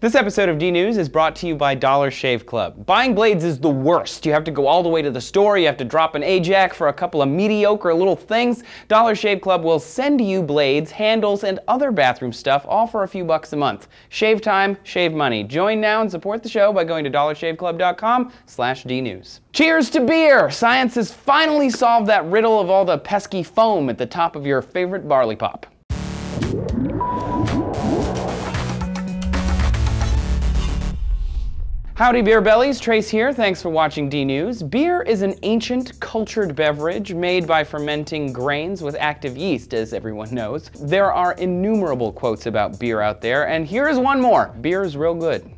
This episode of D News is brought to you by Dollar Shave Club. Buying blades is the worst. You have to go all the way to the store, you have to drop an Ajax for a couple of mediocre little things. Dollar Shave Club will send you blades, handles, and other bathroom stuff, all for a few bucks a month. Shave time, shave money. Join now and support the show by going to dollarshaveclub.com slash dnews. Cheers to beer! Science has finally solved that riddle of all the pesky foam at the top of your favorite barley pop. Howdy beer bellies, Trace here. Thanks for watching D News. Beer is an ancient cultured beverage made by fermenting grains with active yeast, as everyone knows. There are innumerable quotes about beer out there, and here is one more. Beer is real good.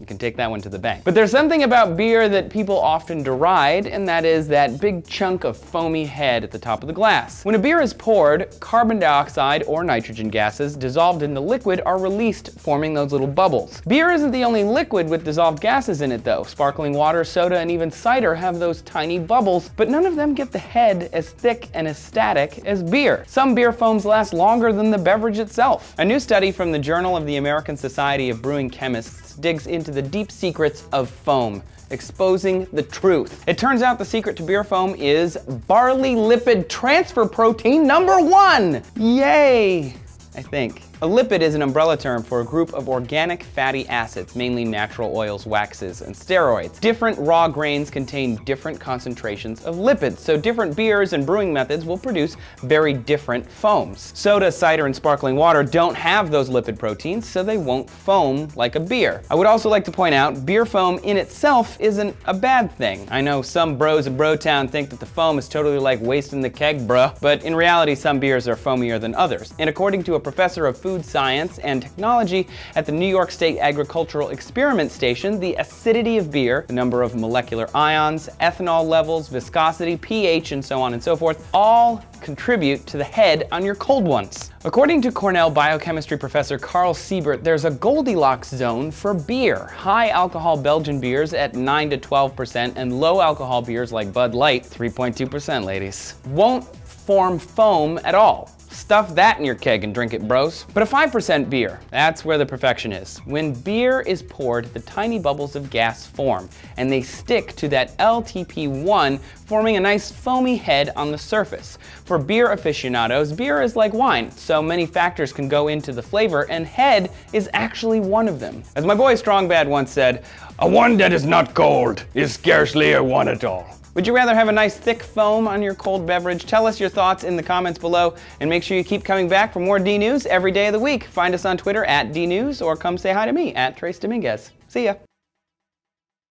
You can take that one to the bank. But there's something about beer that people often deride, and that is that big chunk of foamy head at the top of the glass. When a beer is poured, carbon dioxide or nitrogen gases dissolved in the liquid are released, forming those little bubbles. Beer isn't the only liquid with dissolved gases in it though. Sparkling water, soda, and even cider have those tiny bubbles, but none of them get the head as thick and as static as beer. Some beer foams last longer than the beverage itself. A new study from the Journal of the American Society of Brewing Chemists digs into the deep secrets of foam exposing the truth. It turns out the secret to beer foam is barley lipid transfer protein number one. Yay, I think. A lipid is an umbrella term for a group of organic fatty acids, mainly natural oils, waxes, and steroids. Different raw grains contain different concentrations of lipids, so different beers and brewing methods will produce very different foams. Soda, cider, and sparkling water don't have those lipid proteins, so they won't foam like a beer. I would also like to point out, beer foam in itself isn't a bad thing. I know some bros in Brotown think that the foam is totally like wasting the keg, bruh, but in reality, some beers are foamier than others. And according to a professor of food Science and Technology at the New York State Agricultural Experiment Station, the acidity of beer, the number of molecular ions, ethanol levels, viscosity, pH, and so on and so forth, all contribute to the head on your cold ones. According to Cornell biochemistry professor Karl Siebert, there's a Goldilocks zone for beer. High alcohol Belgian beers at 9 to 12% and low alcohol beers like Bud Light, 3.2% ladies, won't form foam at all. Stuff that in your keg and drink it, bros. But a 5% beer, that's where the perfection is. When beer is poured, the tiny bubbles of gas form, and they stick to that LTP1, forming a nice foamy head on the surface. For beer aficionados, beer is like wine, so many factors can go into the flavor, and head is actually one of them. As my boy Strong Bad once said, a one that is not cold is scarcely a one at all. Would you rather have a nice thick foam on your cold beverage? Tell us your thoughts in the comments below and make sure you keep coming back for more D News every day of the week. Find us on Twitter at D News or come say hi to me at Trace Dominguez. See ya.